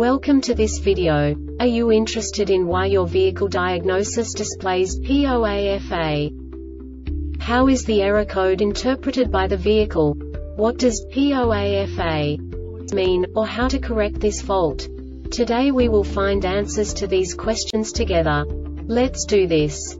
Welcome to this video. Are you interested in why your vehicle diagnosis displays P0AFA? How is the error code interpreted by the vehicle? What does P0AFA mean, or how to correct this fault? Today we will find answers to these questions together. Let's do this.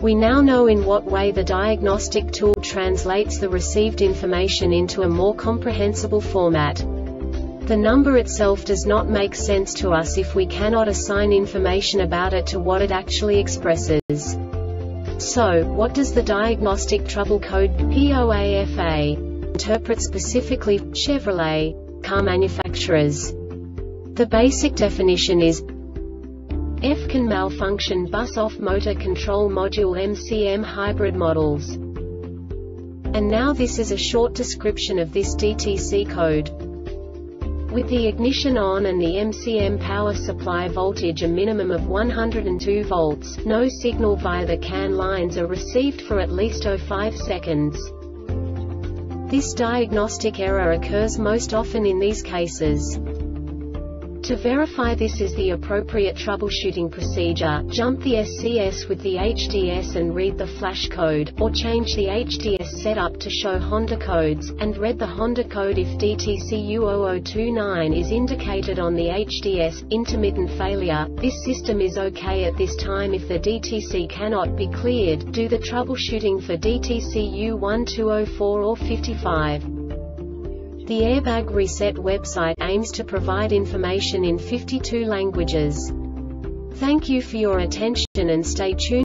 We now know in what way the diagnostic tool translates the received information into a more comprehensible format. The number itself does not make sense to us if we cannot assign information about it to what it actually expresses. So, what does the diagnostic trouble code P0AFA interpret specifically Chevrolet car manufacturers? The basic definition is F-CAN malfunction bus off motor control module MCM hybrid models. And now this is a short description of this DTC code. With the ignition on and the MCM power supply voltage a minimum of 102 volts, no signal via the CAN lines are received for at least 05 seconds. This diagnostic error occurs most often in these cases. To verify this is the appropriate troubleshooting procedure, jump the SCS with the HDS and read the flash code, or change the HDS setup to show Honda codes, and read the Honda code if DTC-U0029 is indicated on the HDS. Intermittent failure, this system is okay at this time if the DTC cannot be cleared, do the troubleshooting for DTC U1204 or 55. The Airbag Reset website aims to provide information in 52 languages. Thank you for your attention and stay tuned